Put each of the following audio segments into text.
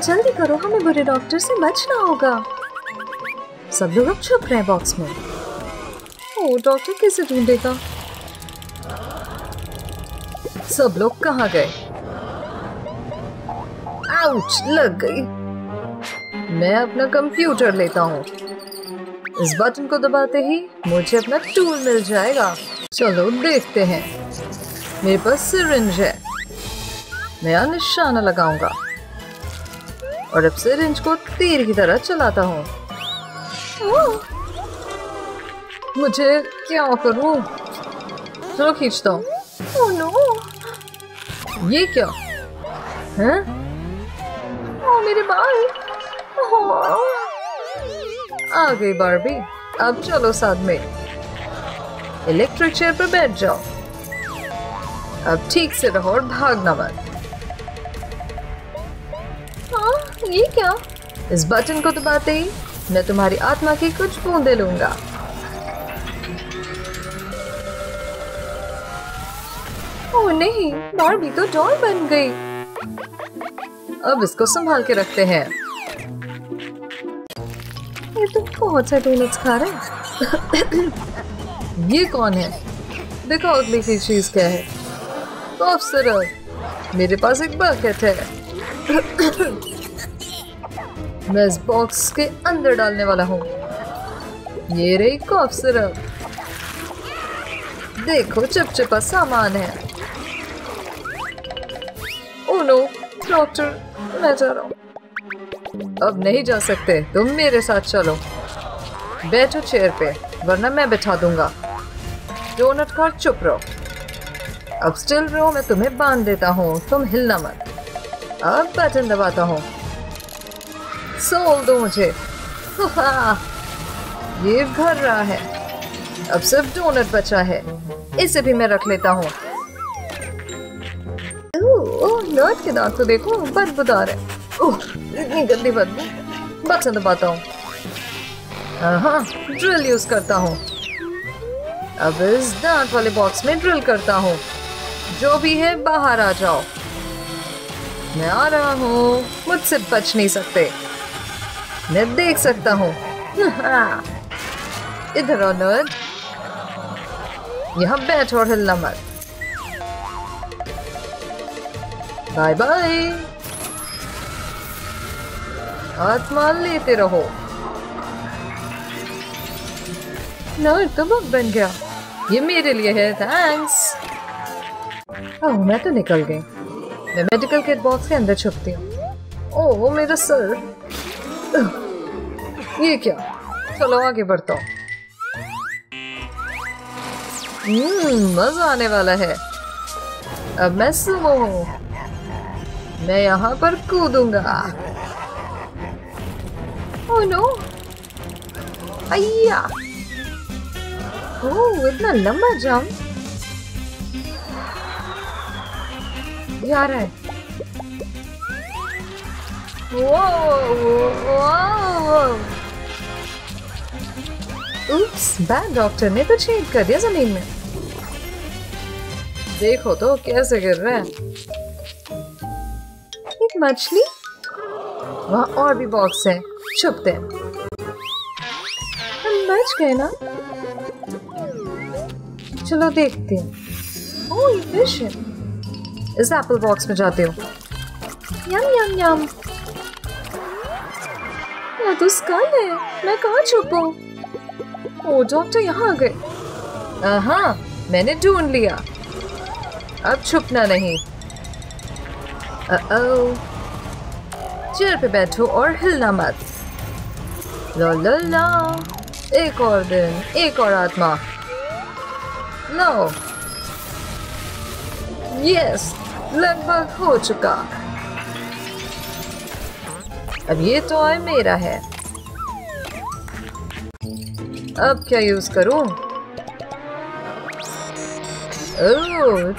जल्दी करो, हमें बुरे डॉक्टर से बचना होगा। सब लोग अब छुप रहे बॉक्स में। ओ, डॉक्टर कैसे ढूंढेगा? सब लोग कहाँ गए? आउच लग गई। मैं अपना कंप्यूटर लेता हूँ। इस बटन को दबाते ही मुझे अपना टूल मिल जाएगा। चलो, देखते हैं। मेरे पास सिरिंज है। यहाँ निशाना लगाऊँगा। और अब सिरिंज को तीर की तरह चलाता हूँ। मुझे क्या करूँ? चलो खींचता हूँ। Oh, no. ये क्या? है? Oh, मेरे बाल। Oh. आ गई बारबी। अब चलो साथ में। इलेक्ट्रिक चेयर पर बैठ जाओ। अब ठीक से रहो और भागना मत। हाँ ये क्या? इस बटन को दबाते ही मैं तुम्हारी आत्मा की कुछ बूंदे लूँगा। ओ नहीं बारबी तो डॉल बन गई। अब इसको संभाल के रखते हैं। ये तो बहुत से डोनट्स खा रहे ये कौन है? देखो अगली की चीज़ क्या है। कॉफ सिरप मेरे पास एक बकेट है। मैं इस बॉक्स के अंदर डालने वाला हूँ। ये रही कॉफ सिरप देखो, चिपचिपा सामान है। ओ नो डॉक्टर मैं जा रहा हूँ। अब नहीं जा सकते, तुम मेरे साथ चलो। बैठो चेयर पे, वरना मैं बैठा दूँगा। डोनट खा चुप रहो। अब स्टिल रहो, मैं तुम्हें बाँध देता हूँ, तुम हिलना मत। अब बटन दबाता हूँ। सोल दो मुझे। ये भर रहा है। अब सिर्फ़ डोनट बचा है। इसे भी मैं रख लेता हूँ। नट के दांत तो देखो, बदबूदार है। ओह, इतनी गंदी बदबू। बटन दबाता हूँ। हाँ ड्रिल यूज़ करता हूँ। अब इस दांत वाले बॉक्स में ड्रिल करता हूँ। जो भी है, बाहर आ जाओ। मैं आ रहा हूँ। मुझसे बच नहीं सकते। मैं देख सकता हूँ। इधर आओ नर्ड यहाँ बैठ और हिलना मत। बाय बाय आत्मा लेते रहो। नर्ड तो बन गया। ये मेरे लिए है थैंक्स ओह मैं तो निकल गई। मैं मेडिकल किट बॉक्स के अंदर छुपती हूँ। ओह, मेरा सर। ये क्या? चलो आगे बढ़ता हूँ। मज़ा आने वाला है। अब मैं सुमो हूँ। मैं यहाँ पर कूदूँगा। ओह नो अय्या! ओह, इतना लंबा जंप ये आ रहा है उप्स बैड डॉक्टर ने तो छेद कर दिया ज़मीन में। देखो तो कैसे गिर रहा है। एक मछली? वहाँ और भी बॉक्स है। छुपते हैं हम बच गए ना। चलो देखते हैं। ओह ये फ़िश है इस एप्पल बॉक्स में जाते हो। यम यम यम ये तो स्कल है। मैं कहाँ छुपू ओ डॉक्टर यहाँ आ गए। हाँ मैंने ढूंढ लिया। अब छुपना नहीं। चेयर पे बैठो और हिलना मत। ला ला ला। एक और दिन, एक और आत्मा। लो यस लगभग हो चुका। अब ये टॉय मेरा है। अब क्या यूज़ करूँ?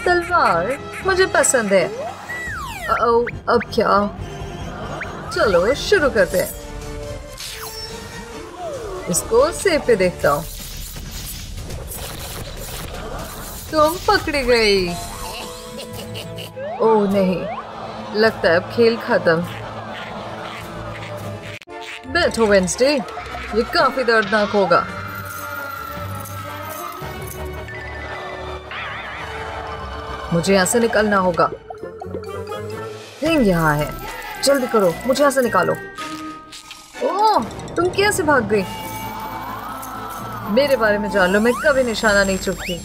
तलवार मुझे पसंद है। ओ, अब क्या? चलो शुरू करते हैं। इसको सेब पे देखता हूँ। तुम पकड़ी गई। ओह नहीं। लगता है अब खेल खत्म। बैठो वेंसडे ये काफ़ी दर्दनाक होगा। मुझे यहाँ से निकलना होगा। रिंग यहाँ है। जल्दी करो, मुझे यहाँ से निकालो। ओह, तुम कैसे भाग गई? मेरे बारे में जान लो, मैं कभी निशाना नहीं चुकती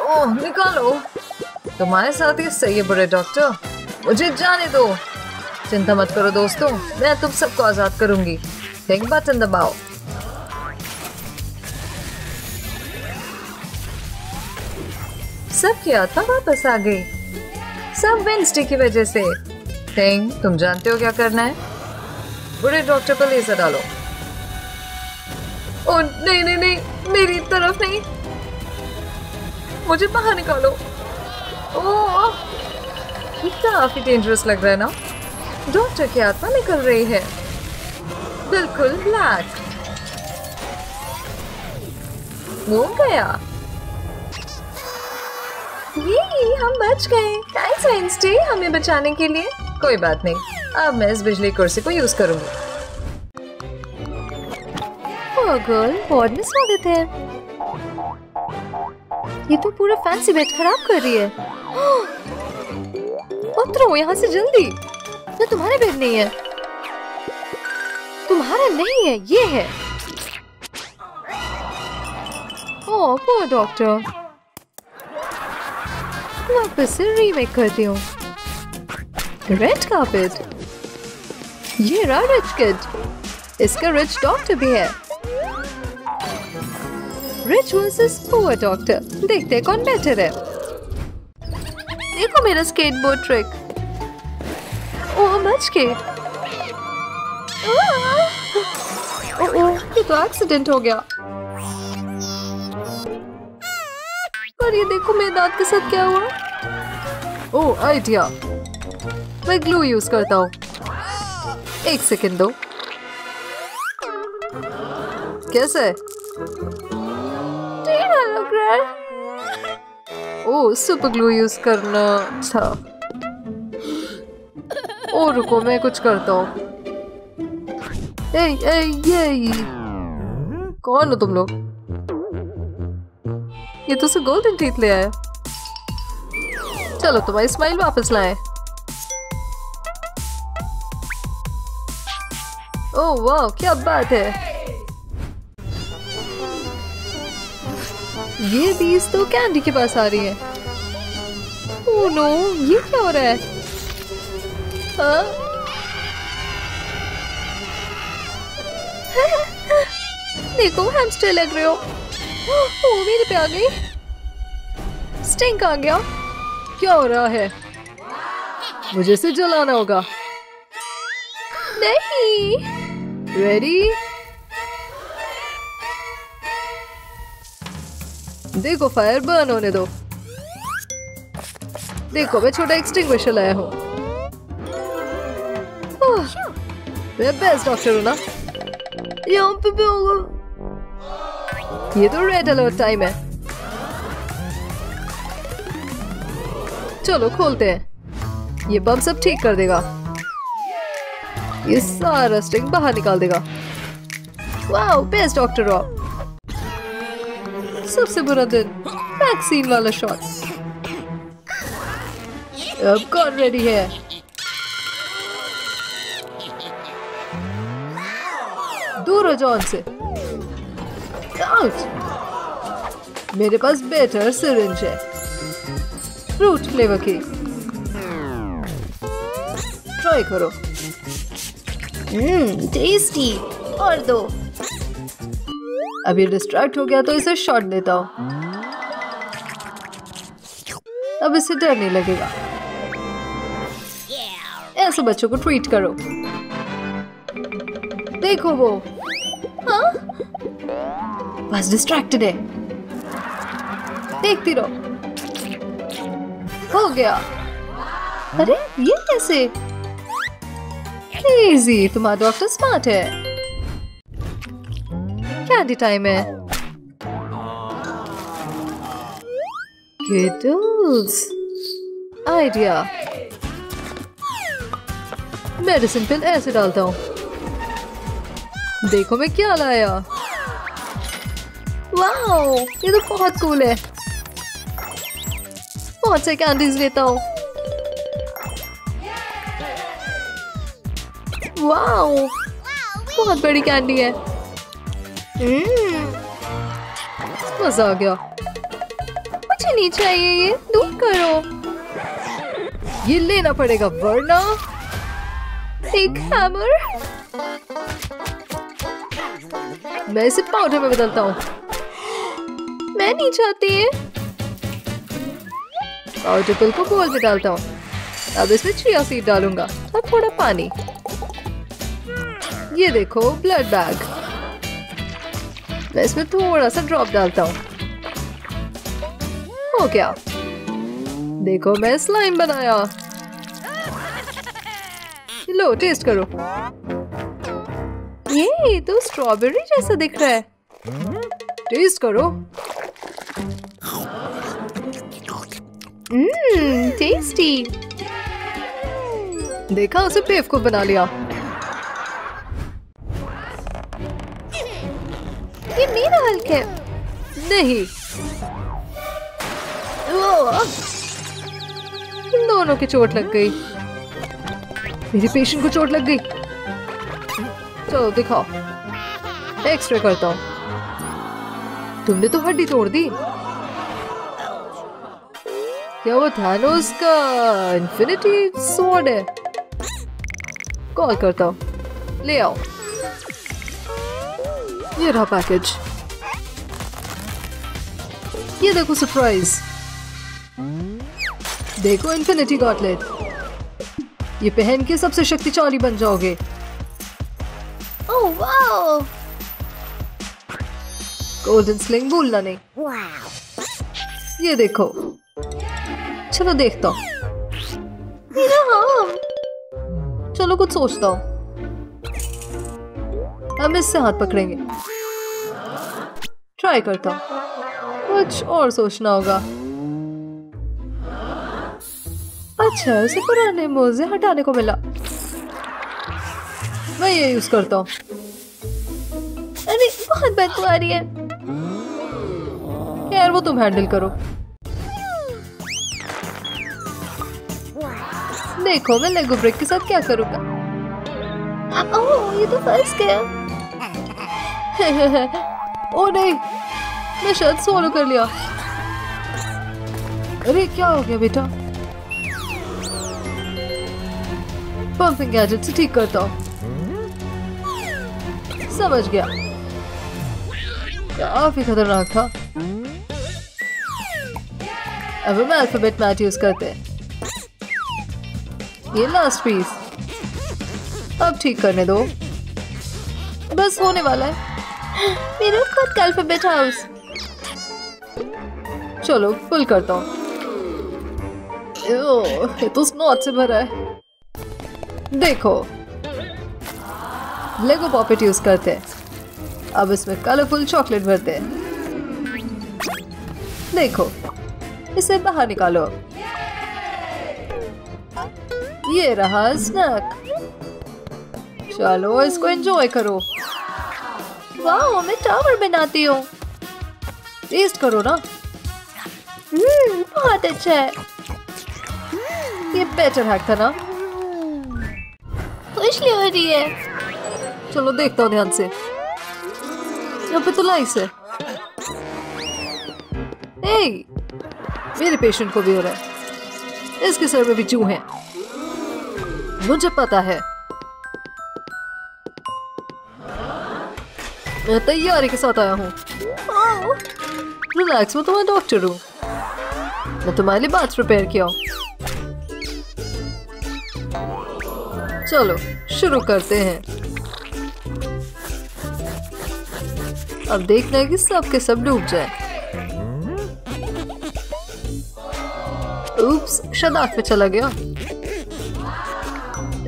ओह, निकालो। तुम्हारे साथ ही सही है, बुरे डॉक्टर। मुझे जाने दो। चिंता मत करो दोस्तों। मैं तुम सबको आज़ाद करूँगी। थिंक बटन दबाओ। सब क्या था वापस आ गई। सब वेंसडे की वजह से। थिंग तुम जानते हो क्या करना है? बुरे डॉक्टर को लेजर डालो। ओ नहीं नहीं नहीं, मेरी तरफ़ नहीं। मुझे बाहर निकालो। ओह ये काफ़ी डेंजरस लग रहा है ना? डॉक्टर की आत्मा निकल रही है। बिल्कुल ब्लैक। वो गया। ये, हम बच गए। थैंक्स वेंसडे हमें बचाने के लिए। कोई बात नहीं। अब मैं इस बिजली कुर्सी को यूज़ करूँगी। गर्ल वार्ड में स्वागत है ये तो पूरा फैंसी बेड खराब कर रही है। उतरो, यहाँ से जल्दी। ये तुम्हारा बेड नहीं है। तुम्हारा नहीं है, ये है। पोor डॉक्टर वापस से रीमेक करती हूँ। रेड कार्पेट ये रहा रिच किड इसका रिच डॉक्टर भी है। रिच वर्सेस पुअर डॉक्टर देखते कौन बेटर है। देखो मेरा स्केटबोर्ड ट्रिक ओह बच गए। ओह ओह ये तो एक्सीडेंट हो गया। पर ये देखो मेरे दांत के साथ क्या हुआ। ओह आइडिया मैं ग्लू यूज़ करता हूँ। एक सेकेंड दो। कैसे लग रहा है। ओह सुपर ग्लू यूज़ करना था ओ रुको, मैं कुछ करता हूँ। ये कौन हो तुम लोग? ये तो से गोल्डन टीथ ले आया चलो तुम्हारी स्माइल वापस लाए। ओ, वाह, क्या बात है। ये बीज तो कैंडी के पास आ रही है। ओह नो ये क्या हो रहा है? हाँ? देखो हैमस्टर लग रहे हो। ओ मेरे पे आ गई। स्टिंक आ गया। क्या हो रहा है? मुझे इसे जलाना होगा। नहीं। रेडी देखो फायर बर्न होने दो। देखो, मैं छोटा एक्सटिंग्विशर लाया हूँ। बेस्ट डॉक्टर हूँ ना यहाँ पे भी होगा ये तो रेड अलर्ट टाइम है चलो खोलते हैं ये बम सब ठीक कर देगा ये सारा स्टिंग बाहर निकाल देगा वाओ बेस्ट डॉक्टर रॉब सबसे बुरा दिन वैक्सीन वाला शॉट अब कौन रेडी है दूर हो जॉन से। आउट मेरे पास बेटर सिरिंज है। फ्रूट फ्लेवर की। ट्राई करो। हम्म टेस्टी और दो। ये डिस्ट्रैक्ट हो गया तो इसे शॉट देता हूँ। अब इसे डर नहीं लगेगा। ऐसे बच्चों को ट्रीट करो। देखो वो। बस डिस्ट्रैक्टेड है। देखती रहो। हो गया। अरे, ये कैसे? इजी तुम्हारा डॉक्टर स्मार्ट है। कैंडी टाइम है? किडल्स आइडिया मेडिसिन पिल ऐसे डालता हूँ। देखो मैं क्या लाया। वाओ ये तो बहुत कूल है। बहुत से कैंडीज लेता हूँ। वाओ बहुत बड़ी कैंडी है। हम्म, मज़ा आ गया। मुझे नहीं चाहिए ये दूर करो। ये लेना पड़ेगा वरना एक हैमर मैं इसे पाउडर में बदलता हूँ। नहीं चाहती है पाउडर पिल को बोल में डालता हूँ। अब इसमें चिया सीड डालूँगा और थोड़ा पानी। ये देखो ब्लड बैग मैं इसमें थोड़ा सा ड्रॉप डालता हूँ। हो गया। देखो, मैं स्लाइम बनाया। लो टेस्ट करो। ये तो स्ट्रॉबेरी जैसा दिख रहा है। टेस्ट करो। टेस्टी देखा, उसे बेवकूफ़ बना लिया। ये मेरा हल्क है। नहीं। इन दोनों की चोट लग गई। मेरे पेशेंट को चोट लग गई। चलो, दिखाओ। एक्सरे करता हूँ। तुमने तो हड्डी तोड़ दी। क्या वो थानोस का इन्फिनिटी स्वॉर्ड है? कॉल करता हूँ। ले आओ। ये रहा पैकेज ये देखो सरप्राइज़ देखो इन्फिनिटी गॉटलेट ये पहन के सबसे शक्तिशाली बन जाओगे। ओह वाओ गोल्डन स्लिंग भूलना नहीं। ये देखो। चलो देखता हूँ। मेरा चलो कुछ सोचता हूँ। हम इससे हाथ पकड़ेंगे। ट्राई करता हूँ। कुछ और सोचना होगा। अच्छा उसे पुराने मोजे हटाने को मिला। मैं ये यूज़ करता हूँ। अरे, बहुत बदबू आ रही है। यार वो तुम हैंडल करो। देखो, मैं लेगो ब्रेक के साथ क्या करूँगा? ये तो फंस गया। ओ नहीं, मैं शायद सोलो कर लिया। अरे, क्या हो गया बेटा? पंपिंग गैजेट से ठीक करता हूँ। समझ गया। काफ़ी खतरनाक था। अब हम अल्फ़ाबेट मैथ यूज़ करते हैं। ये लास्ट पीस अब ठीक करने दो। बस होने वाला है। मेरा खुद का अल्फ़ाबेट हाउस चलो पुल करता हूँ। ये तो स्नॉट से भरा है। देखो। लेगो पॉपेट यूज़ करते हैं। अब इसमें कलरफुल चॉकलेट भरते हैं। देखो। इसे बाहर निकालो। ये रहा स्नैक चलो इसको एंजॉय करो। वाओ मैं टावर बनाती हूँ। टेस्ट करो ना। हम्म बहुत अच्छा है। ये बेटर हैक था ना। खुशली हो रही है। चलो देखता हूँ ध्यान से। यहाँ पे तो लाइस है। ए, मेरे पेशेंट को भी हो रहा है। इसके सर में भी चूहे हैं। मुझे पता है। मैं तैयारी के साथ आया हूँ। रिलैक्स मैं तुम्हारा डॉक्टर हूँ। मैं तुम्हारे लिए बात प्रिपेयर किया हूँ। चलो शुरू करते हैं। अब देखना है कि सब के सब डूब जाए। उप्स शदाक में चला गया।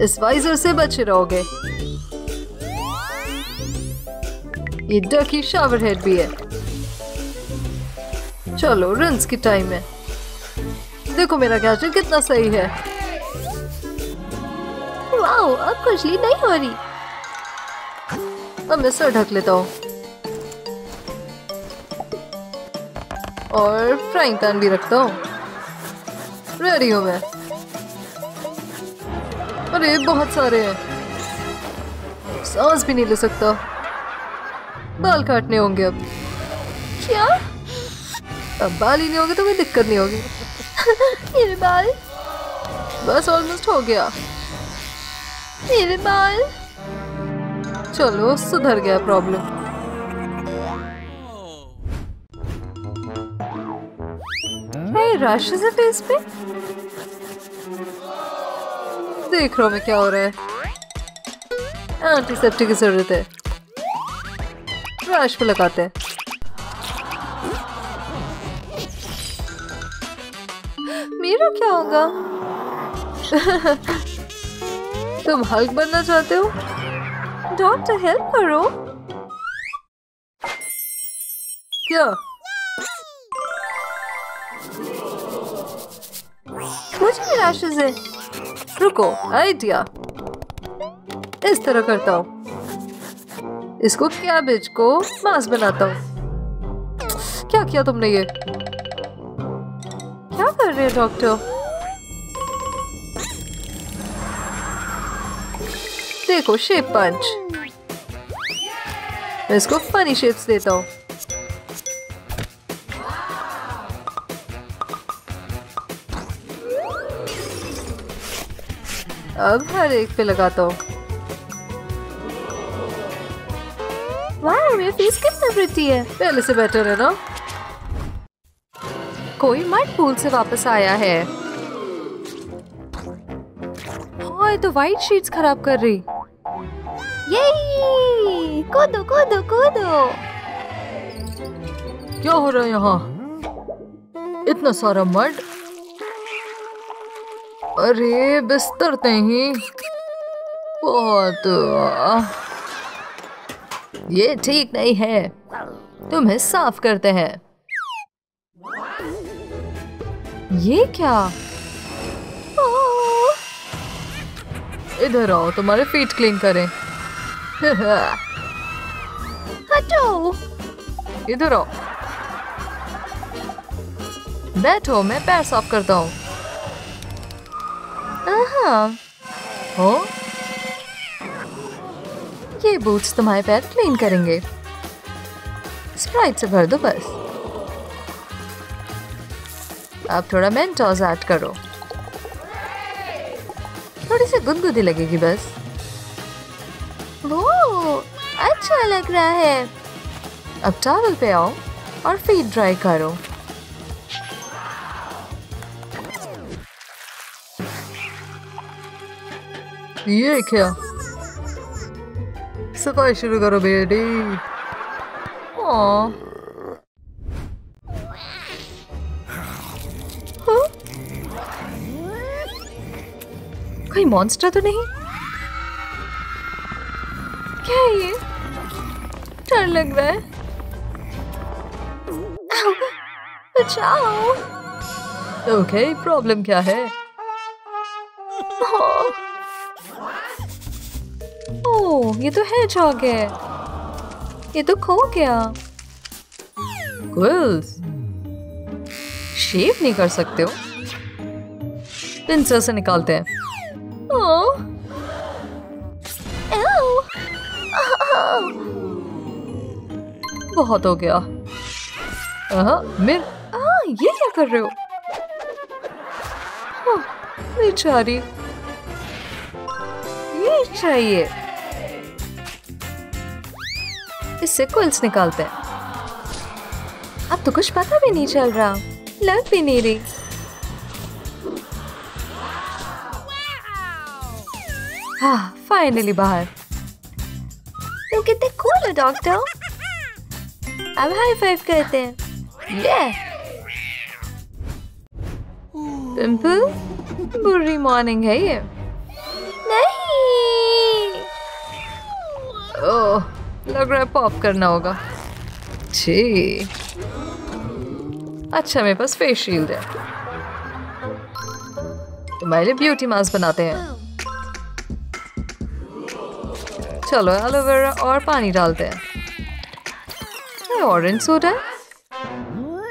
इस वाइजर से बचे रहोगे। ये डकी शावर हेड भी है। चलो रिंस की टाइम है। देखो मेरा गैजेट कितना सही है। वाओ अब खुजली नहीं हो रही। अब मैं सर ढक लेता हूँ। और फ्राइंग पैन भी रखता हूँ। रेडी हूँ मैं। अरे बहुत सारे हैं। सांस भी नहीं ले सकता। बाल काटने होंगे अब। क्या? अब बाल ही नहीं होंगे तो कोई दिक्कत नहीं होगी। मेरे बाल। बस ऑलमोस्ट हो गया। मेरे बाल। चलो सुधर गया प्रॉब्लम ये रैशेस है फेस पे? देख रहा हूँ मैं क्या हो रहा है। एंटीसेप्टिक की ज़रूरत है। रैश पे लगाते हैं। मेरा क्या होगा? तुम हल्क बनना चाहते हो? डॉक्टर, हेल्प करो। क्या? मुझे भी रैशेस है। रुको आइडिया इस तरह करता हूँ। इसको कैबेज को मांस बनाता हूँ। क्या किया तुमने ये? क्या कर रहे हो डॉक्टर देखो शेप पंच मैं इसको फनी शेप्स देता हूँ। अब हर एक पे लगाता हूँ। वाह कितना प्रिटी है। पहले से बेटर है ना? कोई मड पूल से वापस आया है। हाँ ये तो वाइट शीट्स खराब कर रही। ये कूदो कूदो कूदो। क्या हो रहा है यहाँ? इतना सारा मड अरे बिस्तर नहीं बहुत ये ठीक नहीं है। तुम्हें साफ़ करते हैं। ये क्या? इधर आओ तुम्हारे फीट क्लीन करें। हटो इधर आओ। बैठो मैं पैर साफ़ करता हूँ। हाँ। हो? ये बूट्स तुम्हारे पैर क्लीन करेंगे। स्प्राइट से भर दो बस। अब थोड़ा मेंटोस ऐड करो। थोड़ी सी गुदगुदी लगेगी बस। वो अच्छा लग रहा है। अब टावल पे आओ और फीट ड्राई करो। ये क्या? सफ़ाई शुरू करो बेटी। हाँ। कोई मॉन्स्टर तो नहीं? क्या है ये? डर लग रहा है। बचाओ। ओके प्रॉब्लम क्या है? ओह ये तो है जॉग है। ये तो खो गया। क्विल्स शेव नहीं कर सकते हो। पिंसर से निकालते हैं। ओह बहुत हो गया। हाँ मिर आ, ये क्या कर रहे हो? बेचारी ये चाहिए। इससे क्विल्स निकालते। हैं अब तो कुछ पता भी नहीं चल रहा। लग भी नहीं रही। हाँ फाइनली बाहर। तुम कितने कूल हो डॉक्टर अब हाई फाइव करते हैं। ये पिंपल बुरी मॉर्निंग है ये। नहीं। ओह लग रहा है पॉप करना होगा। छी। अच्छा मेरे पास फेस शील्ड है। तुम्हारे लिए ब्यूटी मास्क बनाते हैं। चलो एलोवेरा और पानी डालते हैं। ऑरेंज सोडा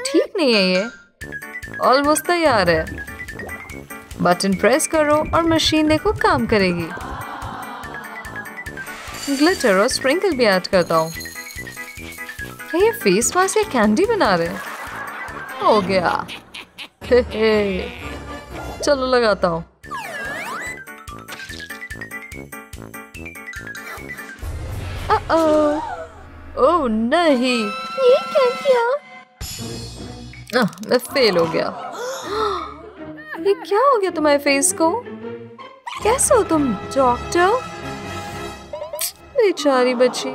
ठीक नहीं है ये। ऑलमोस्ट तैयार है। बटन प्रेस करो और मशीन देखो काम करेगी। ग्लिटर और स्प्रिंकल भी ऐड करता हूँ। ये फेस मास्क या कैंडी बना रहे हो। गया हे हे। चलो लगाता हूँ। ओह नहीं। ये क्या किया? आह, मैं फेल हो गया। ये क्या हो गया तुम्हारे फेस को? कैसे हो तुम डॉक्टर बेचारी बच्ची।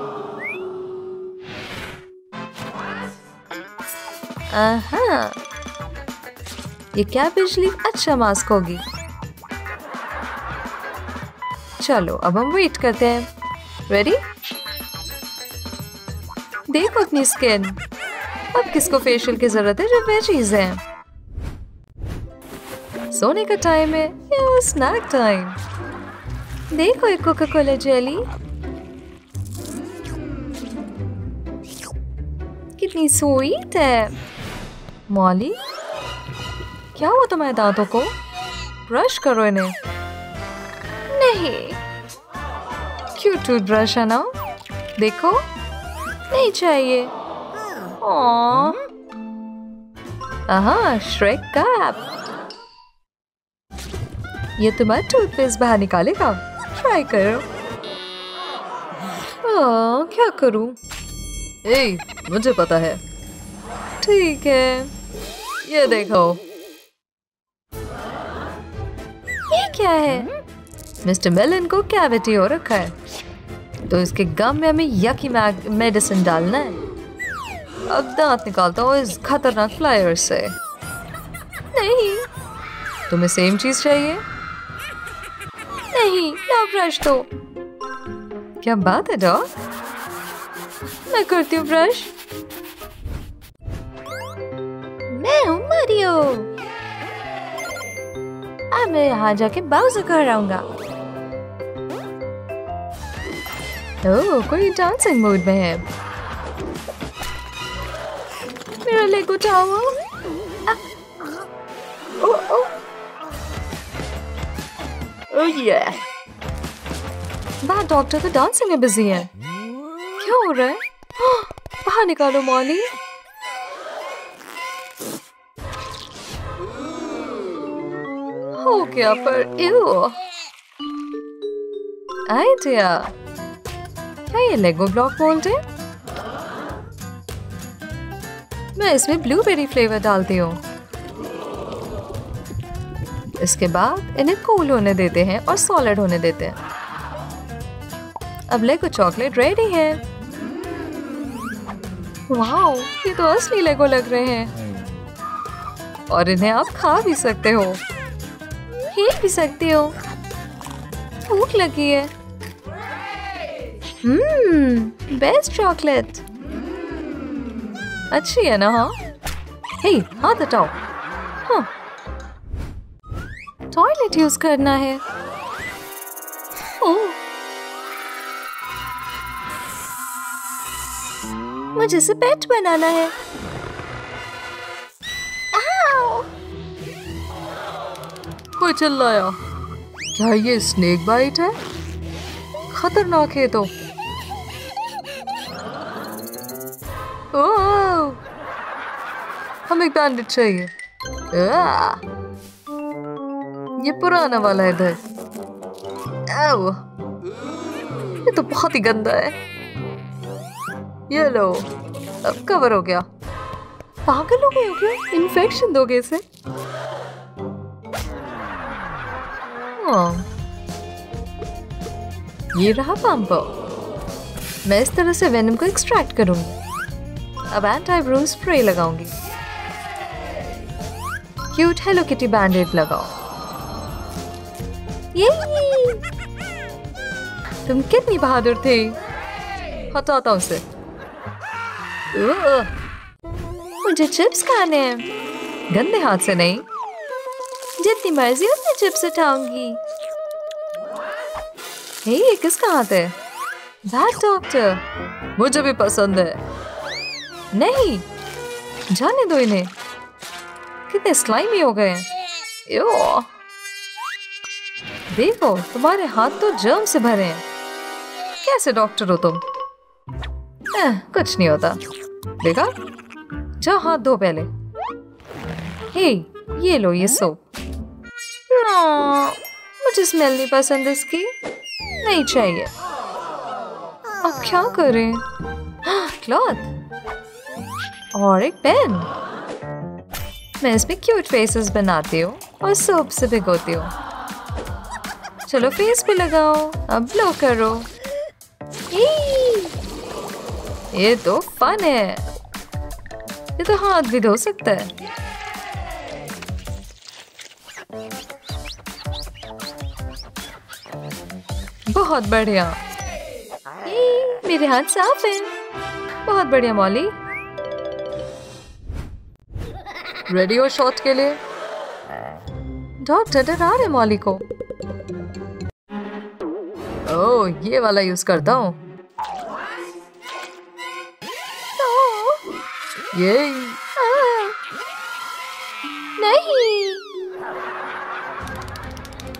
आहा। ये क्या बिजली? अच्छा मास्क होगी। चलो, अब हम वेट करते हैं। रेडी देखो अपनी स्किन अब किसको फेशियल की ज़रूरत है जो वेजीज है। सोने का टाइम है या स्नैक टाइम देखो एक कोका कोला जेली कितनी स्वीट है। मॉली क्या हुआ तुम्हारे दांतों को? ब्रश करो इन्हें। नहीं। क्यों टूथब्रश है ना? देखो। नहीं चाहिए। हाँ श्रेक कैप ये तुम्हारा टूथपेस्ट बाहर निकालेगा। ट्राई करो। आ, क्या करूँ? ए मुझे पता है। ठीक है। ये देखो। ये क्या है? मिस्टर मेलन को कैविटी हो रखा है? तो इसके गम में हमें यकी मेडिसिन डालना है। अब दांत निकालता हूँ इस खतरनाक फ्लायर से। नहीं। तुम्हें सेम चीज़ चाहिए? नहीं ना ब्रश दो। क्या बात है, डॉग? मैं करती हूँ ब्रश। मैं हूँ मारियो। अब मैं यहाँ जाके बाउजर कर आऊँगा ओह कोई डांसिंग मूड में है। मेरा लेग उठाओ ये बाहर डॉक्टर तो डांसिंग में बिज़ी है। क्या हो रहा है? बाहर निकालो मॉली हो गया, पर आइडिया क्या ये लेगो ब्लॉक मोल्ड है? मैं इसमें ब्लूबेरी फ्लेवर डालती हूँ। इसके बाद इन्हें कूल होने देते हैं और सॉलिड होने देते हैं। अब लेगो चॉकलेट रेडी है। वाओ ये तो असली लेगो लग रहे हैं। और इन्हें आप खा भी सकते हो। खेल भी सकती हो। भूख लगी है। हम्म बेस्ट चॉकलेट अच्छी है ना हाँ? हे हाथ हटाओ। हाँ। टॉयलेट यूज़ करना है। मुझे इसे पेट बनाना है। कोई चिल्लाया? क्या ये स्नेक बाइट है? खतरनाक है तो। ओह! हमें बैंडेज चाहिए। ये पुराना वाला है इधर। आओ! ये तो बहुत ही गंदा है। ये लो, अब कवर हो गया। पागल हो गए हो क्या? इन्फेक्शन दोगे इसे? हाँ। ये रहा पंप मैं इस तरह से वेनम को एक्सट्रैक्ट करूँगी। अब एंटी ब्रू स्प्रे लगाऊँगी। क्यूट हेलो किटी बैंडेड लगाओ। ये तुम कितनी बहादुर थे। हटाता हूँ उसे। मुझे चिप्स खाने हैं। गंदे हाथ से नहीं। जितनी मर्ज़ी उतनी चिप्स उठाऊँगी। ये किसका हाथ है? डॉक्टर मुझे भी पसंद है। नहीं। जाने दो इन्हें। कितने स्लाइमी हो गए देखो, तुम्हारे हाथ तो जर्म से भरे हैं। कैसे डॉक्टर हो तुम? कुछ नहीं होता। देखा? जाओ हाथ धो पहले। हे, ये लो, ये सोप मुझे स्मेल नहीं पसंद इसकी। नहीं चाहिए। अब क्या करें? क्लॉथ। और एक पेन। मैं इसमें क्यूट फेसेस बनाती हूँ और सोप से भिगोती हूँ। चलो फेस पे लगाओ। अब ब्लो करो। ये तो फन है। ये तो हाथ भी धो सकता है। बहुत बढ़िया। मेरे हाथ साफ़ हैं। बहुत बढ़िया, मौली। रेडी हो शॉट के लिए? डॉक्टर डरा रहे मौली को। ओह ये वाला यूज़ करता हूँ। ये नहीं।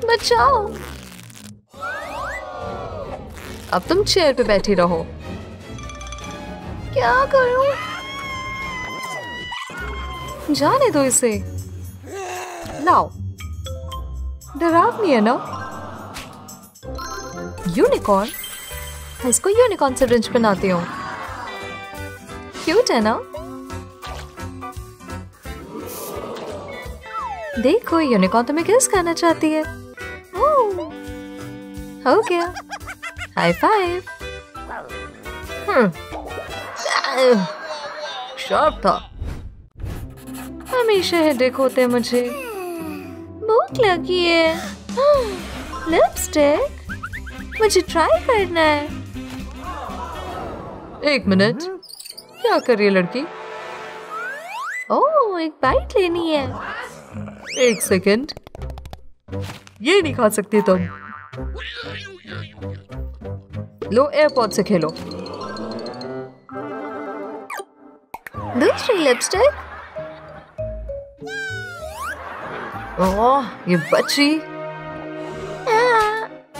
बचाओ। अब तुम चेयर पे बैठी रहो। क्या करूँ? जाने दो इसे। लाओ। डरावनी है ना? यूनिकॉर्न मैं इसको यूनिकॉर्न से रिंच बनाती हूँ। क्यूट है ना? देखो यूनिकॉर्न तुम्हें किस करना चाहती है? हो गया। हाई फाइव शार्प था। हमेशा हेडेक होते हैं मुझे। भूख लगी है। लिपस्टिक मुझे ट्राई करना है। एक मिनट। क्या कर रही है लड़की? ओह, एक बाइट लेनी है। एक सेकेंड। ये नहीं खा सकती तुम। लो एयरपोर्ट से खेलो। दूसरी लिपस्टिक ओह ये बच्ची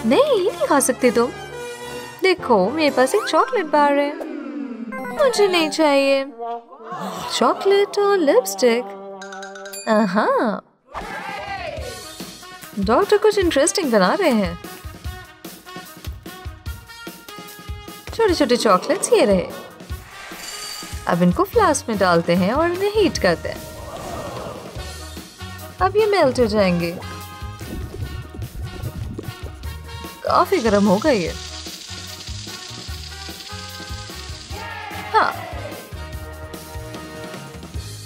नहीं ये नहीं खा सकती तुम। देखो मेरे पास एक चॉकलेट बार है। मुझे नहीं चाहिए। चॉकलेट और लिपस्टिक हाँ डॉक्टर कुछ इंटरेस्टिंग बना रहे हैं। छोटे छोटे चॉकलेट्स ये रहे। अब इनको फ्लास्क में डालते हैं और इन्हें हीट करते हैं। अब ये मेल्ट हो जाएँगे। काफ़ी गर्म हो गई है। हाँ।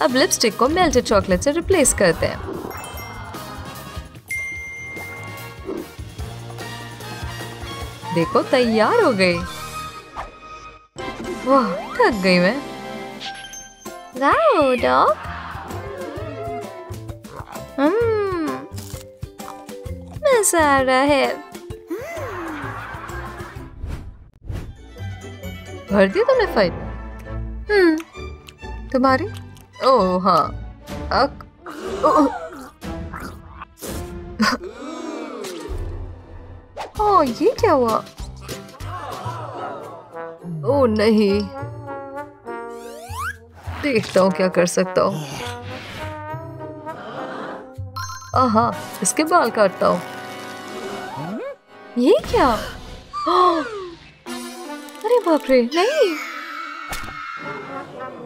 अब लिपस्टिक को मेल्टेड चॉकलेट से रिप्लेस करते हैं। देखो तैयार हो गई। वाह थक गई मैं। हम्म मज़ा आ रहा है भर दी तुमने फ़ाइल हम्म तुम्हारी? ओह हाँ। अक ओह। ओह ये क्या हुआ? ओह नहीं। देखता हूँ क्या कर सकता हूँ। आहा, इसके बाल काटता हूँ। ये क्या? अरे बाप रे, नहीं।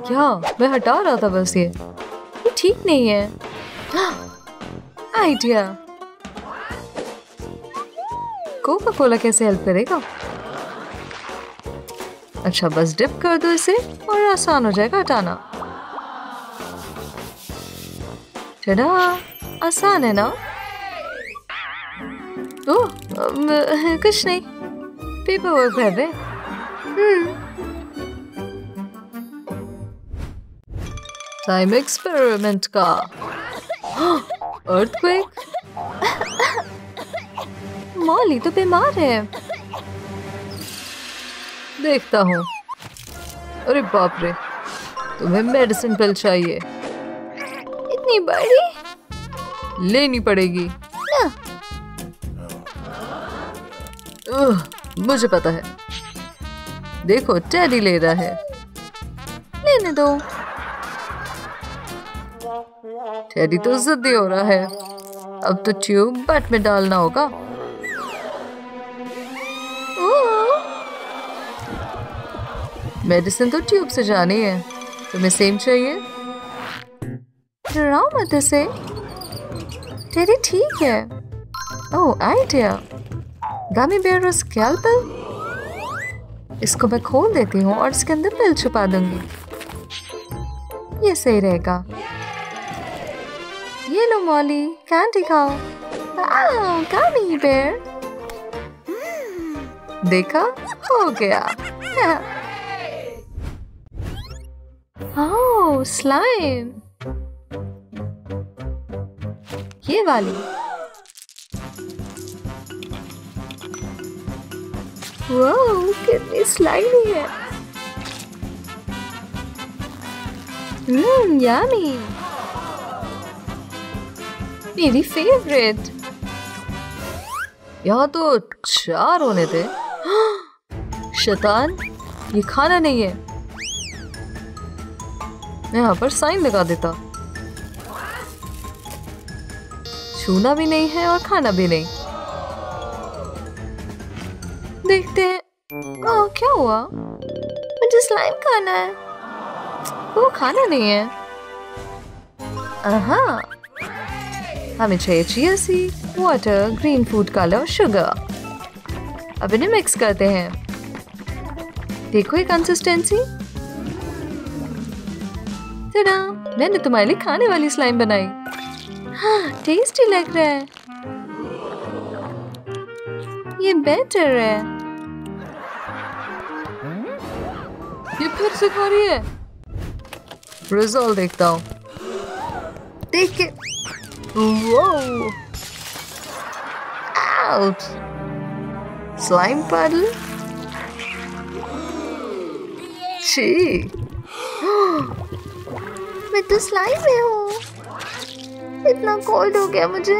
क्या? मैं हटा रहा था बस ये ठीक नहीं है। आइडिया। कोका कोला कैसे हेल्प करेगा? अच्छा बस डिप कर दो इसे और आसान हो जाएगा हटाना। टडा आसान है ना? ओ कुछ नहीं। पेपर वर्क भर रहे टाइम एक्सपेरिमेंट का। अर्थक्वेक मॉली तो बीमार है। देखता हूँ। अरे बाप रे तुम्हें मेडिसिन पिल चाहिए। इतनी बड़ी? लेनी पड़ेगी। ना। उह, मुझे पता है। देखो टेडी ले रहा है। लेने दो। टेडी तो जिद्दी हो रहा है। अब तो ट्यूब बट में डालना होगा। मेडिसिन तो ट्यूब से जानी है। तुम्हें सेम चाहिए? डराओ मत उसे तेरी ठीक है। ओह आइडिया गामी बेयर और स्कैल्पल इसको मैं खोल देती हूँ और इसके अंदर पिल छुपा दूँगी। ये सही रहेगा। ये लो मॉली कैंडी खाओ। गामी बेयर देखा? हो गया। ओह स्लाइम ये वाली। कितनी स्लाइमी है। हम्म मेरी फेवरेट यहाँ तो चार होने थे। शैतान, ये खाना नहीं है। मैं यहाँ पर साइन लगा देता। छूना भी नहीं है और खाना भी नहीं। देखते हैं ओह क्या हुआ? मुझे स्लाइम खाना है। वो खाना नहीं है। हाँ हमें चाहिए chia seed water green food colour और शुगर अब इन्हें मिक्स करते हैं। देखो ये कंसिस्टेंसी tada, मैंने तुम्हारे लिए खाने वाली स्लाइम बनाई। हाँ टेस्टी लग रहा है। ये बेटर है। ये फिर से खा रही है। रिज़ल्ट देखता हूँ। देख के आउट स्लाइम पाडल छी मैं तो स्लाइम में हूँ। इतना कोल्ड हो गया मुझे।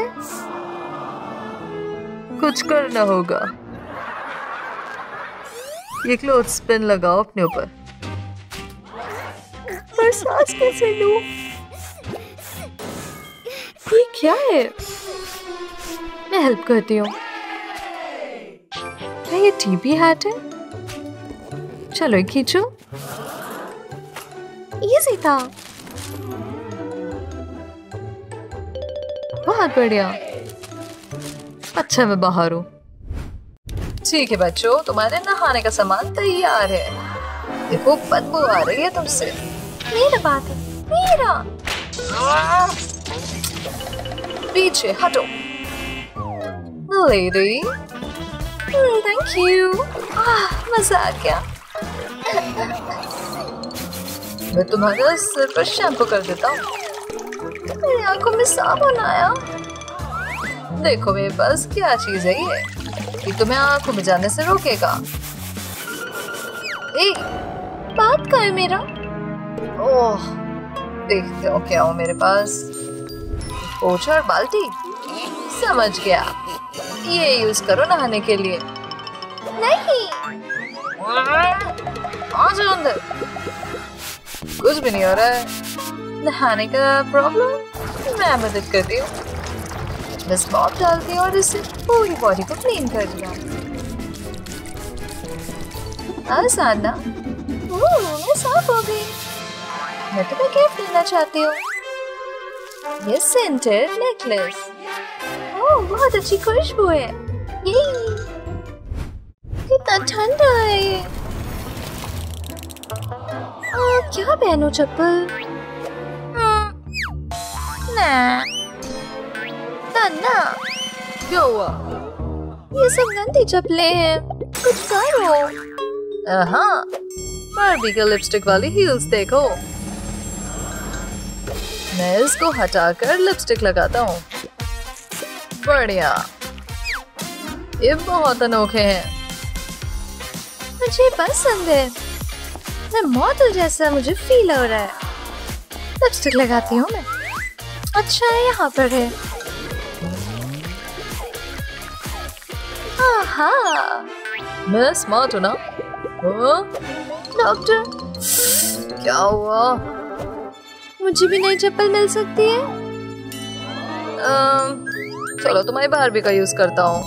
कुछ करना होगा। ये क्लोथ स्पिन लगाओ अपने ऊपर। पर सांस कैसे लूँ? ये क्या है? मैं हेल्प करती हूँ। क्या ये टीबी हैट है? चलो ये खींचो। इजी था। बहुत बढ़िया अच्छा मैं बाहर हूँ। ठीक है बच्चों, तुम्हारे नहाने का सामान तैयार है। देखो, बदबू आ रही है तुमसे। मेरा बात है, मेरा। पीछे, हटो। लेडी थैंक यू मज़ा आ गया। मैं तुम्हारा सिर पर शैम्पू कर देता हूँ। मेरी आँखों में साबुन आया देखो मेरे पास क्या चीज़ है ये कि तुम्हें आँखों में जाने से रोकेगा। ए, बात का है मेरा। ओह देखते हो क्या हो मेरे पास? पोछा और बाल्टी। समझ गया। ये यूज़ करो नहाने के लिए। नहीं। अंदर? कुछ भी नहीं हो रहा है। नहाने का प्रॉब्लम? मैं मदद करती हूँ। बस मॉप डालती हूँ और इससे पूरी बॉडी को क्लीन कर दिया। आसान ना मैं साफ़ हो गई। मैं तुम्हें देना चाहती हूँ। ये नेकलेस ओह बहुत अच्छी खुशबू है। यही। कितना ठंडा है आ, क्या पहनूं चप्पल? क्या हुआ ये सब गंदी चप्पलें हैं कुछ करो हाँ बारबी के लिपस्टिक वाली हील्स देखो मैं इसको हटाकर लिपस्टिक लगाता हूँ बढ़िया ये बहुत अनोखे हैं मुझे पसंद है मैं मॉडल जैसा मुझे फील हो रहा है लिपस्टिक लगाती हूँ मैं अच्छा है यहाँ पर है। आहा। मैं स्मार्ट हूँ ना? हाँ? डॉक्टर क्या हुआ? मुझे भी नई चप्पल मिल सकती है? अम, चलो तुम्हारी बारबी का यूज़ करता हूँ।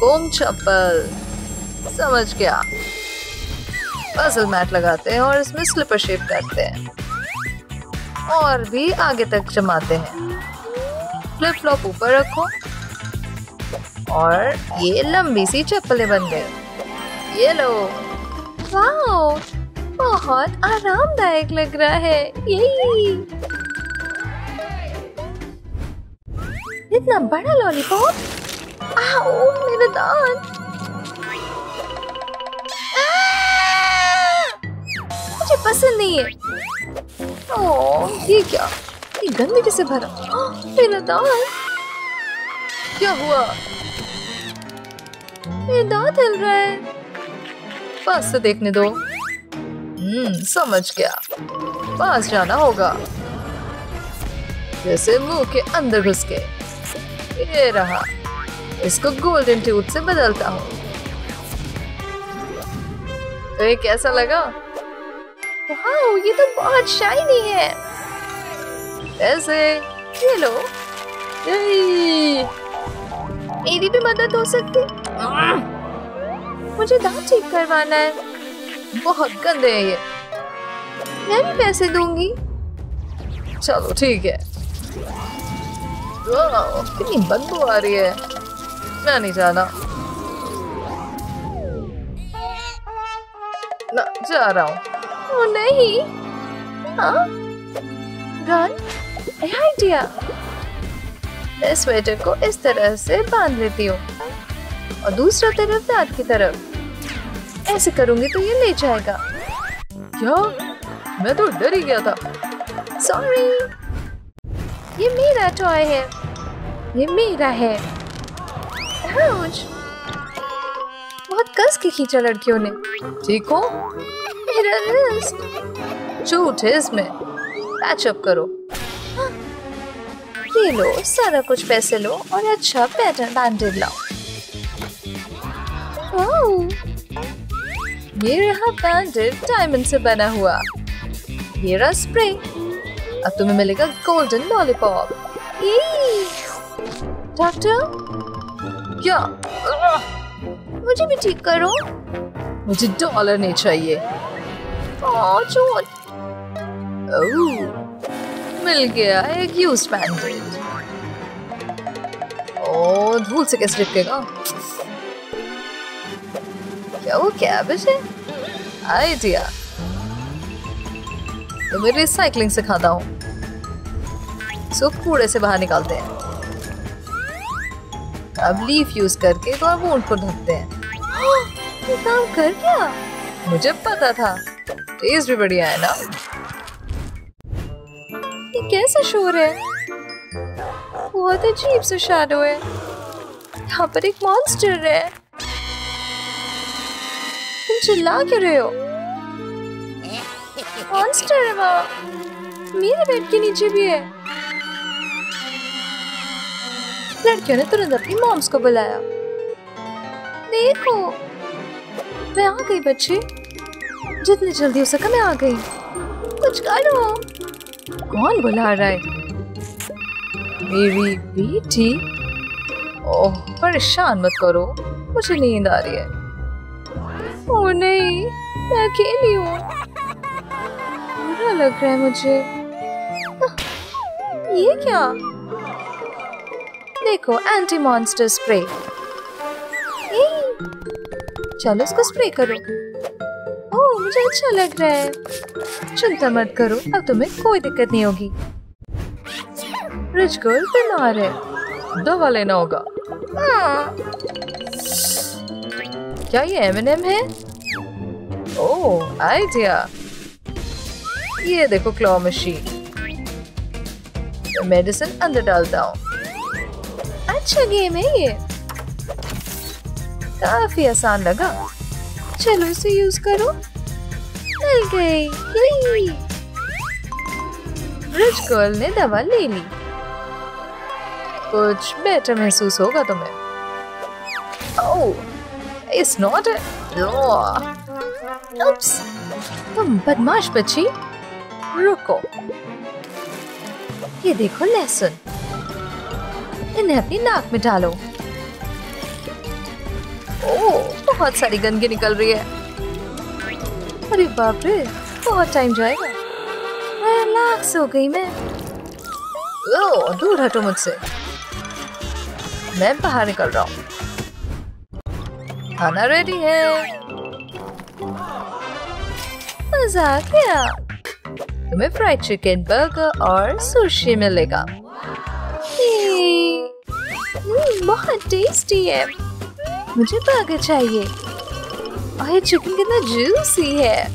फोम चप्पल। समझ गया। पजल मैट लगाते हैं और इसमें स्लिपर शेप करते हैं। और भी आगे तक जमाते हैं। फ्लिप फ्लॉप ऊपर रखो। और ये लंबी सी चप्पलें बन गई। ये लो। वाओ, बहुत आरामदायक लग रहा है। यही। इतना बड़ा लॉलीपॉप? आओ, मेरे दांत। पसंद नहीं है। ओह, ये क्या? ये गंदगी से भरा मेरा दांत क्या हुआ? मेरा दांत हिल रहा है। पास से देखने दो। हम्म समझ गया। पास जाना होगा। जैसे मुँह के अंदर घुस के। ये रहा। इसको गोल्डन टूथ से बदलता हूँ। तो ये कैसा लगा? वाओ, ये तो बहुत शाइनी है। ऐसे, ये लो। मेरी भी मदद हो सकती मुझे दांत ठीक करवाना है। बहुत गंदे हैं ये। मैं भी पैसे दूँगी। चलो, ठीक है। कितनी बदबू आ रही है। मैं नहीं जाना ना, जा रहा हूँ। ओ नहीं। हाँ। आइडिया मैं स्वेटर को इस तरह से बाँध लेती हूँ। और दूसरा तरफ़ दांत की तरफ़ ऐसे करूँगी तो ये ले जाएगा। क्या? मैं तो डर ही गया था। सॉरी ये मेरा टॉय है। ये मेरा है। Ouch! बहुत कस के खींचा लड़कियों ने। ठीक हो? मेरा रिस्ट झूठ है इसमें। पैच अप करो। ये लो, सारा कुछ पैसे लो और अच्छा पैटर्न बैंडेड लाओ। ये रहा बैंडेड डायमंड से बना हुआ। ये रहा स्प्रे अब तुम्हें मिलेगा गोल्डन लॉलीपॉप डॉक्टर क्या? मुझे भी ठीक करो। मुझे डॉलर नहीं चाहिए। चोट मिल गया एक यूज़ बैंडेड ओ धूल से कैसे चिपकेगा? क्या वो कैबेज है? आइडिया तो मैं रिसाइकलिंग सिखाता हूँ। सो कूड़े से बाहर निकालते हैं। अब लीफ यूज़ करके तो अब ऊँट को ढकते हैं। काम कर गया? मुझे पता था। टेस्ट भी बढ़िया है ना। ये कैसा शोर है? बहुत अजीब सा शैडो है। यहाँ पर एक मॉन्स्टर है। तुम चिल्ला क्यों रहे हो? मॉन्स्टर है वहाँ। मेरे बेड के नीचे भी है। लड़कियों ने तुरंत अपनी मॉम्स को बुलाया। देखो, मैं आ गई बच्चे। जितनी जल्दी हो सका मैं आ गई। कुछ करो कौन बुला रहा है? मेरी बेटी? ओह, परेशान मत करो। मुझे नींद आ रही है। ओ नहीं, मैं अकेली हूँ। बुरा लग रहा है मुझे। ये क्या? देखो एंटी मॉन्स्टर स्प्रे चलो इसको स्प्रे करो। मुझे अच्छा लग रहा है। चिंता मत करो अब तुम्हें कोई दिक्कत नहीं होगी। रिच गर्ल बीमार है। दवा लेना होगा। हाँ, क्या ये एम है? Oh idea. ये देखो क्लॉ मशीन। मेडिसिन अंदर डालता हूँ। अच्छा गेम है ये। काफ़ी आसान लगा। चलो इसे यूज़ करो। मिल गई। रिच गर्ल ने दवा ले ली। कुछ बेटर महसूस होगा तुम्हें। इट्स नॉट उप्स तुम बदमाश बच्ची। रुको। ये देखो लहसुन इन्हें अपनी नाक में डालो। ओह बहुत सारी गंदगी निकल रही है। अरे बाप रे बहुत टाइम जाएगा। रिलैक्स हो गई मैं। ओह दूर हटो मुझसे। मैं बाहर निकल रहा हूँ। खाना रेडी है। मज़ा गया। तुम्हें फ्राइड चिकन बर्गर और सुशी मिलेगा। हम्म, बहुत टेस्टी है। मुझे बर्गर चाहिए। और ये चिकन कितना जूसी है।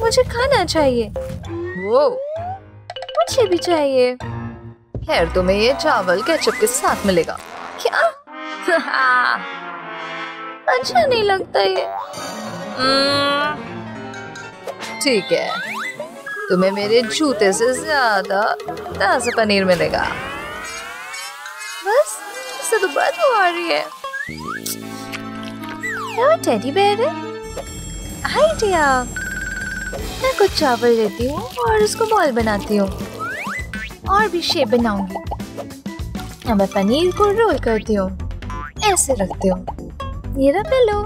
मुझे खाना चाहिए। वो मुझे भी चाहिए। खैर तुम्हें ये चावल केचप के साथ मिलेगा। क्या? अच्छा नहीं लगता ये। हम्म, ठीक है। तुम्हें मेरे जूते से ज़्यादा ताज़ा पनीर मिलेगा। बस इससे तो बदबू आ रही है। क्या टेडी बेयर है? आइडिया मैं कुछ चावल लेती हूँ और उसको बॉल बनाती हूँ। और भी शेप बनाऊँगी। अब मैं पनीर को रोल करती हूँ। ऐसे रखती हूँ। ये रहा पिलो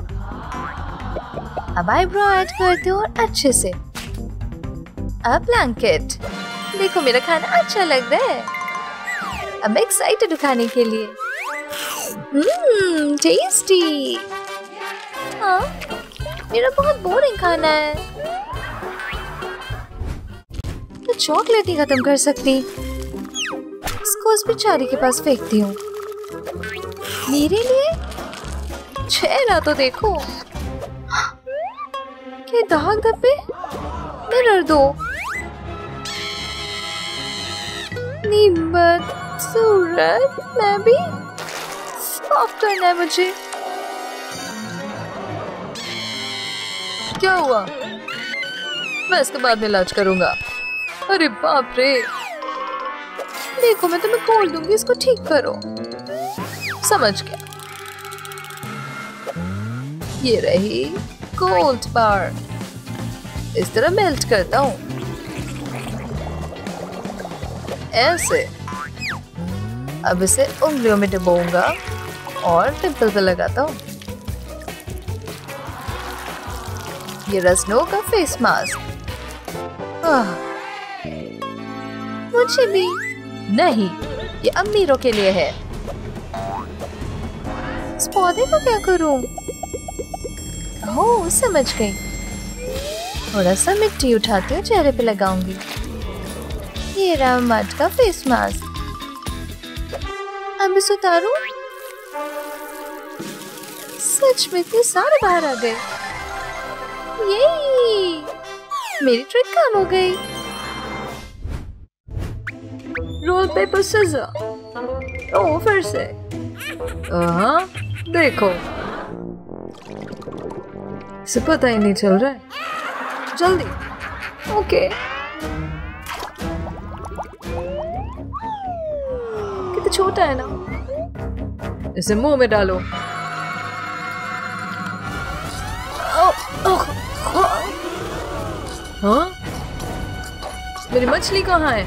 अब आईब्रो ऐड करती हूँ अच्छे से। अब ब्लैंकेट देखो मेरा खाना अच्छा लग रहा है। अब मैं एक्साइटेड खाने के लिए। हम्म टेस्टी हाँ मेरा बहुत बोरिंग खाना है। तो चॉकलेट ही खत्म कर सकती। इसको उस बेचारी के पास फेंकती हूँ। मेरे लिए? चेहरा तो देखो। के दाग धब्बे? मिरर दो। नीमत सूरत मैं भी। ऑफ़ करना है मुझे। क्या हुआ? मैं इसके बाद में इलाज करूँगा। अरे बाप रे। देखो, मैं तुम्हें खोल दूँगी, इसको ठीक करो। समझ गया। ये रही गोल्ड बार इस तरह मेल्ट करता हूँ। ऐसे। अब इसे उंगलियों में डुबोऊँगा और पिंपल पे लगाता हूँ। ये रसनो का फेस मास्क आह, मुझे भी। नहीं ये अमीरों के लिए है। इस पौधे को क्या करूँ? ओह समझ गई। थोड़ा सा मिट्टी उठाती हूँ चेहरे पे लगाऊँगी। ये रहा मड का फेस मास्क अब इसे उतारूं? सच में सारे बाहर आ गए। ये मेरी ट्रिक काम हो गई। रोल पेपर सीजर ओ फिर से। हाँ देखो। इसे पता ही नहीं चल रहा है। जल्दी। ओके कितना छोटा है ना। इसे मुँह में डालो। हाँ? मेरी मछली कहाँ है?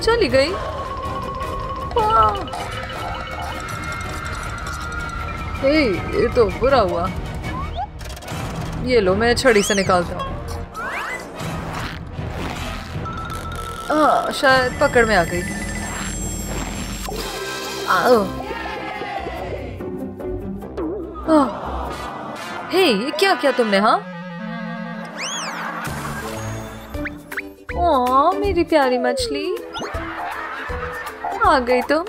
चली गई। हे ये तो बुरा हुआ। ये लो, मैं छड़ी से निकालता हूँ। शायद पकड़ में आ गई। हे, ये क्या किया तुमने हाँ? ओ मेरी प्यारी मछली। आ गई तुम।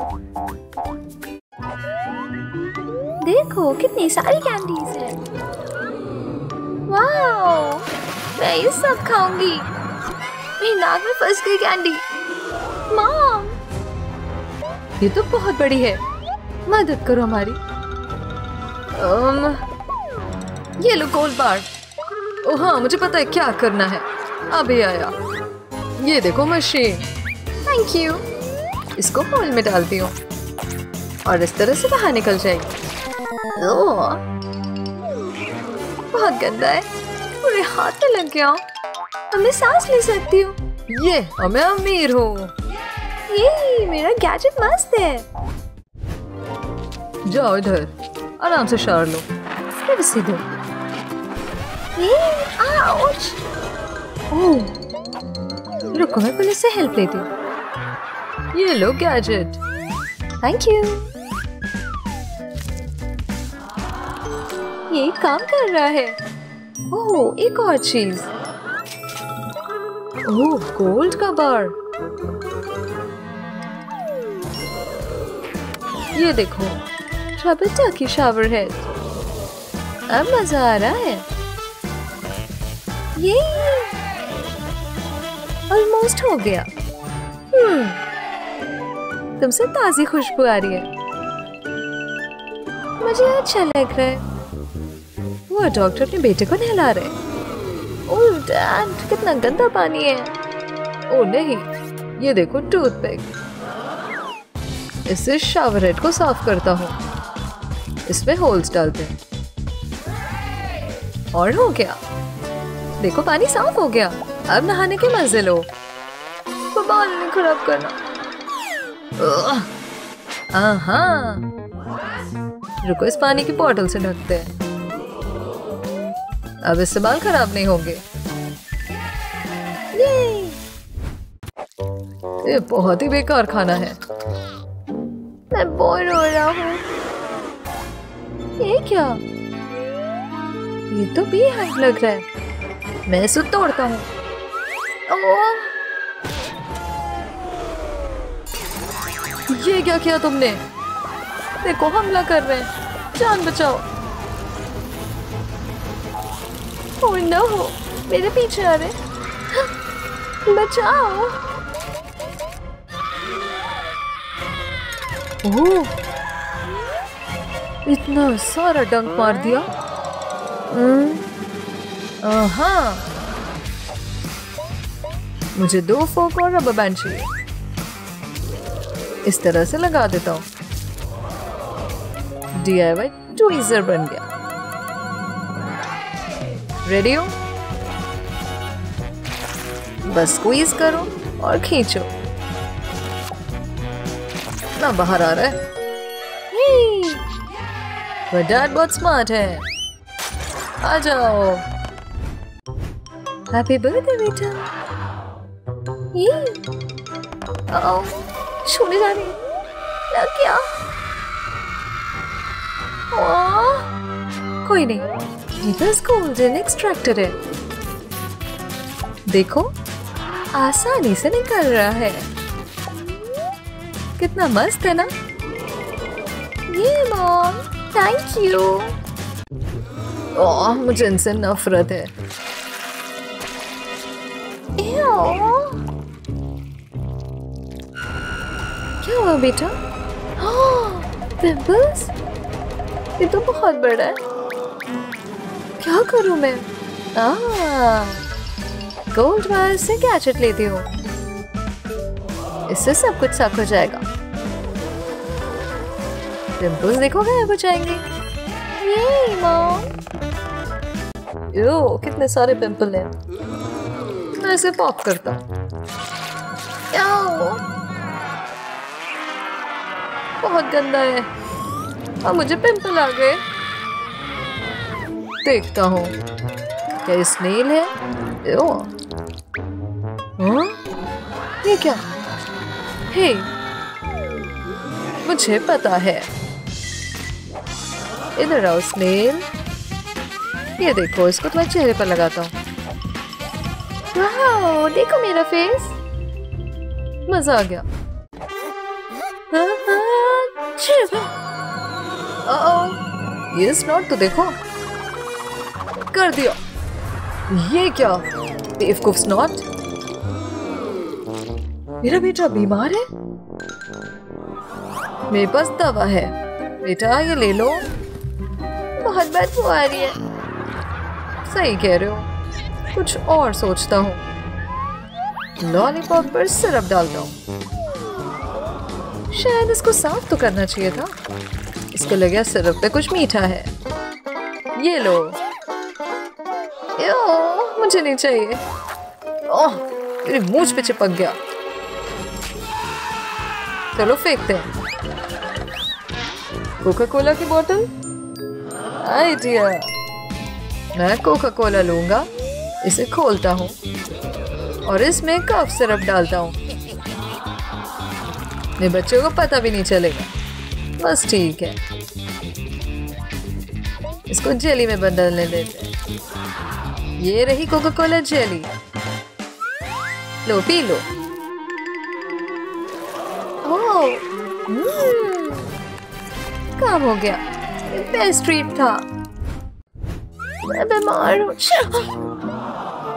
देखो कितनी सारी कैंडीज है। मैं ये सब खाऊँगी। मेरी नाक में फंस गई कैंडी मॉम ये तो बहुत बड़ी है। मदद करो हमारी। um, ये लो गोल्ड बार। ओ हाँ मुझे पता है क्या करना है। अभी आया। ये देखो मशीन। थैंक यू इसको होल में डालती हूँ और इस तरह से बाहर निकल जाएगी। ओह बहुत गंदा है। पूरे हाथ में लग गया। अब मैं सांस ले सकती हूँ। ये और मैं अमीर हूँ। ये मेरा गैजेट मस्त है। जाओ इधर। आराम से शार लो। फिर से दो ये आउच ओह रुको, मैं पुलिस से हेल्प लेती हूँ। ये लो गैजेट थैंक यू ये काम कर रहा है। ओह, एक और चीज़। ओह गोल्ड का बार ये देखो ट्रबटा की शावर है अब मज़ा आ रहा है। ये ऑलमोस्ट हो गया। हम्म तुमसे ताजी खुशबू आ रही है। मुझे अच्छा लग रहा है। वो डॉक्टर अपने बेटे को नहला रहे डैड, कितना गंदा पानी है। ओ नहीं, ये देखो, टूथपिक। इससे शावर हेड को साफ़ करता हूँ। इसमें होल्स डालते हैं। और हो गया। देखो, पानी साफ़ हो गया। अब नहाने के मज़े लो। बाल नहीं खराब करना। हाँ रुको इस पानी की बॉटल से ढकते हैं। अब इससे बाल खराब नहीं होंगे। ये ये बहुत ही बेकार खाना है। मैं बोर हो रहा हूँ। ये क्या? ये तो भी हाइट लग रहा है। मैं इसे तोड़ता हूँ। ओह। ये क्या किया तुमने? देखो, हमला कर रहे हैं। जान बचाओ। ओह, नो मेरे पीछे आ रहे बचाओ। ओह। इतना सारा डंक मार दिया। हाँ मुझे दो फोक और रबर बैंड चाहिए। इस तरह से लगा देता हूँ। डी आई वाई ट्वीजर बन गया। रेडी हो? बस स्क्वीज करो और खींचो। ना बाहर आ रहा है। वह डैड बहुत स्मार्ट है। आ जाओ। हैप्पी बर्थडे बेटा। छूने जा रही गया। कोई नहीं। ये बस गोल्डन एक्सट्रैक्टर है। देखो, आसानी से निकल रहा है। कितना मस्त है ना? ये मॉम थैंक यू ओह मुझे इनसे नफरत है। क्या हुआ बेटा? पिंपल्स ये तो बहुत बड़ा है। क्या करूँ मैं? गोल्ड वायर से गैजेट लेती हूँ? इससे सब कुछ साफ़ हो जाएगा। पिंपल्स देखो गायब हो जाएँगे। ये मॉम यो कितने सारे पिंपल हैं। मैं इसे पॉप करता हूँ। बहुत गंदा है। अब मुझे पिंपल आ गए। देखता हूँ। क्या ये स्नेल है? यो हाँ? ये क्या? हे। मुझे पता है। इधर आओ स्नेल ये देखो, इसको तुम्हारे चेहरे पर लगाता हूँ। देखो मेरा फेस मज़ा आ गया। ये स्नॉट तो देखो। कर दिया। ये क्या? बेवकूफ़ स्नॉट मेरा बेटा बीमार है? मेरे पास दवा है। बेटा, ये ले लो। बहुत बदबू आ रही है। सही कह रहे हो। कुछ और सोचता हूँ। लॉलीपॉप पर सिरप डालता हूँ। शायद इसको साफ़ तो करना चाहिए था। इसको लगा सिरप पे कुछ मीठा है। ये लो। यो, मुझे नहीं चाहिए। ओह मेरे मुँह पे चिपक गया। चलो फेंकते हैं। कोका कोला की बोतल आइडिया मैं कोका कोला लूँगा। इसे खोलता हूँ। और इसमें कफ सिरप डालता हूँ। मेरे बच्चों को पता भी नहीं चलेगा। बस ठीक है। इसको जेली में बदलने देते हैं। ये रही कोका कोला जेली लो पी लो। ओह हम्म, काम हो गया। बेस्ट ट्रीट था। मैं बीमार हूँ।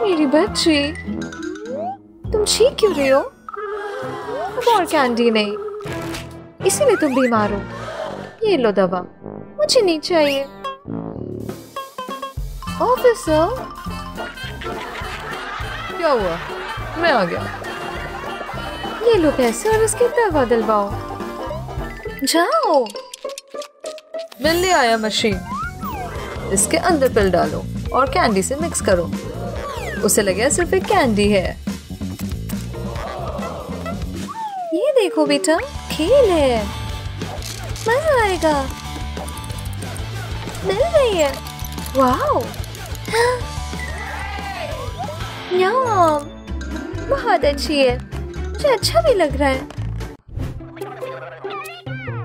मेरी बच्ची। तुम ठीक क्यों रही हो? अब और कैंडी नहीं। इसीलिए तुम बीमार हो। ये लो दवा। मुझे नहीं चाहिए। ऑफिसर क्या हुआ? मैं आ गया। ये लो पैसे और इसकी दवा दिलवाओ। जाओ। मैं ले आया मशीन इसके अंदर पिल डालो और कैंडी से मिक्स करो। उसे लगे सिर्फ़ एक कैंडी है। देखो बेटा, खेल है। मज़ा आएगा। मिल रही है। वाओ। यम, बहुत अच्छी है। मुझे अच्छा भी लग रहा है।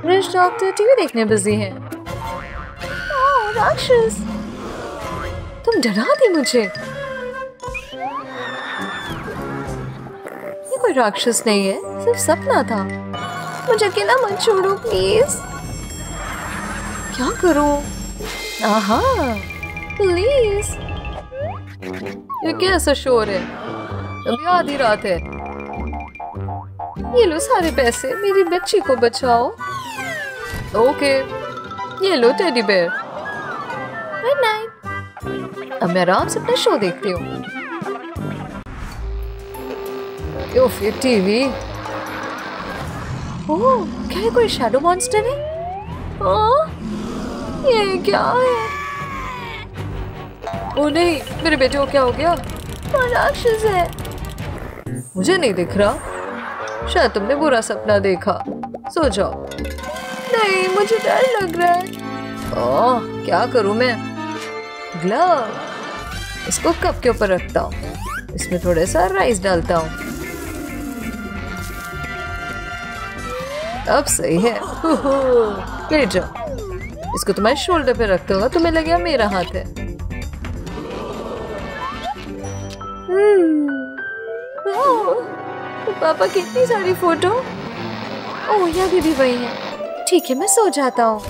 रिच डॉक्टर टीवी देखने बिज़ी हैं। राक्षस। तुम डरा दी मुझे। ये कोई राक्षस नहीं है। सिर्फ़ सपना था। मुझे अकेला मत छोड़ो प्लीज़ क्या करूँ? आहा प्लीज़ ये कैसा शोर है? अभी आधी रात है। ये लो सारे पैसे, मेरी बच्ची को बचाओ। ओके ये लो टेडी बेयर गुड नाइट अब मैं आराम से अपना शो देखती हूँ। टीवी ओह, क्या ये कोई शैडो मॉन्स्टर है? ओह, ये क्या है? ओ नहीं, मेरे बेटे को क्या हो गया? राक्षस है। मुझे नहीं दिख रहा। शायद तुमने बुरा सपना देखा। सो जाओ। नहीं, मुझे डर लग रहा है। ओह, क्या करूँ मैं? ग्लव इसको कप के ऊपर रखता हूँ। इसमें थोड़ा सा राइस डालता हूँ। अब सही है। लेट जाओ इसको तुम्हारे शोल्डर पे रखते हुआ तुम्हें लगे मेरा हाथ है। हम्म, पापा कितनी सारी फ़ोटो? ओह यहाँ भी, भी वही है। ठीक है मैं सो जाता हूँ।